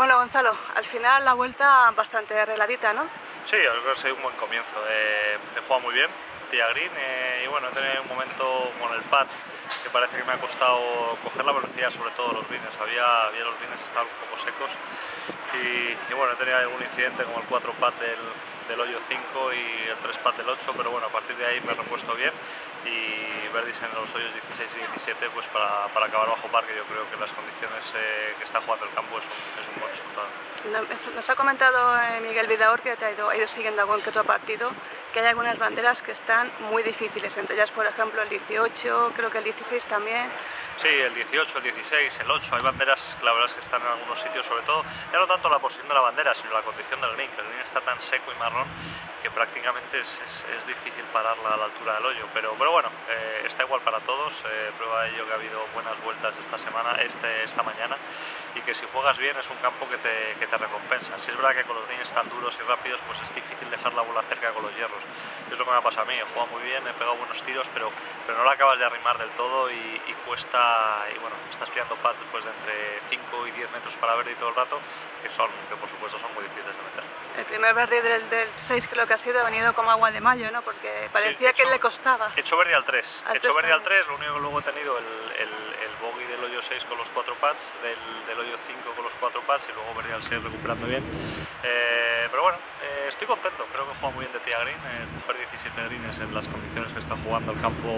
Bueno, Gonzalo, al final la vuelta bastante arregladita, ¿no? Sí, yo creo que ha un buen comienzo. Eh, he jugado muy bien, tía Green, eh, y bueno, he tenido un momento con el pad que parece que me ha costado coger la velocidad, sobre todo los greens. Había, había los greens estaban un poco secos y, bueno, he tenido algún incidente como el 4 pad del, del hoyo 5 y el 3 pad del 8, pero bueno, a partir de ahí me he repuesto bien y Verdis en los hoyos 16 y 17 pues para, para acabar bajo par, que yo creo que las condiciones eh, que está jugando el campo es un, es un buen resultado. Nos ha comentado eh, Miguel Vidaor que te ha ido, ha ido siguiendo algún que otro partido, que hay algunas banderas que están muy difíciles, entre ellas por ejemplo el 18, creo que el 16 también. Sí, el 18, el 16, el 8, hay banderas la verdad es que están en algunos sitios, sobre todo, ya no tanto la posición de la bandera, sino la condición del que el green está tan seco y marrón que prácticamente es, es, es difícil pararla a la altura del hoyo, pero, pero bueno, eh, está igual para todos, eh, prueba de ello que ha habido buenas vueltas esta semana, este, esta mañana, y que si juegas bien es un campo que te, que te recompensa. Si es verdad que con los greens tan duros y rápidos, pues es difícil dejar la bola cerca con los hierros. Es lo que me ha pasado a mí, he jugado muy bien, he pegado buenos tiros, pero, pero no la acabas de arrimar del todo y, y cuesta, y bueno, estás tirando pads pues, de entre 5 y 10 metros para verde y todo el rato, que son, que por supuesto son muy difíciles de meter. El primer verde del, del 6 creo que ha sido, ha venido como agua de mayo, ¿no? Porque parecía sí, hecho, que le costaba. He hecho verde al 3, he hecho verde al 3, lo único que luego he tenido el, el, hoyo 6 con los 4 pads, del, del, hoyo 5 con los 4 pads y luego verde al 6 recuperando bien. Eh, pero bueno, eh, estoy contento, creo que juega muy bien de tía green, eh, coger 17 greens en las condiciones que está jugando el campo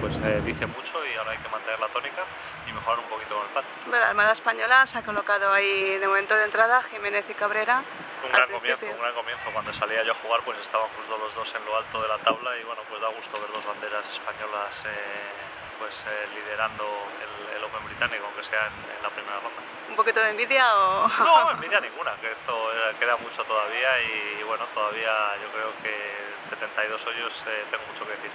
pues eh, dice mucho y ahora hay que mantener la tónica y mejorar un poquito con el pad. La Armada Española se ha colocado ahí de momento de entrada Jiménez y Cabrera. Un gran comienzo, un gran comienzo. Cuando salía yo a jugar pues estaban justo los dos en lo alto de la tabla y bueno, pues da gusto ver dos banderas españolas eh, pues eh, liderando el, el, Open británico, aunque sea en, en, la primera ronda. ¿Un poquito de envidia o...? No, envidia ninguna, que esto eh, queda mucho todavía y bueno, todavía yo creo que 72 hoyos eh, tengo mucho que decir.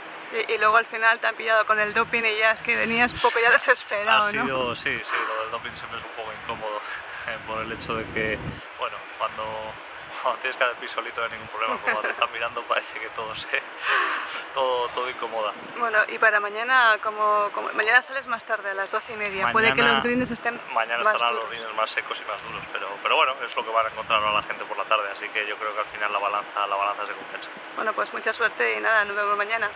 Y, y, luego al final te han pillado con el doping y ya es que venías poco ya desesperado, ha sido, ¿no? Sí, sí, lo del doping siempre es un poco incómodo por el hecho de que, bueno, cuando cuando tienes que hacer pisolito no hay ningún problema, cuando te están mirando parece que todo se, todo, todo incomoda. Bueno, y para mañana, como, como, mañana sales más tarde, a las 12 y media, mañana, puede que los greens estén Mañana más estarán duros. los greens más secos y más duros, pero, pero bueno, es lo que van a encontrar ahora la gente por la tarde, así que yo creo que al final la balanza, la balanza se compensa. Bueno, pues mucha suerte y nada, nos vemos mañana.